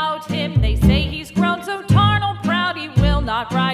about him. They say he's grown so tarnal proud he will not ride.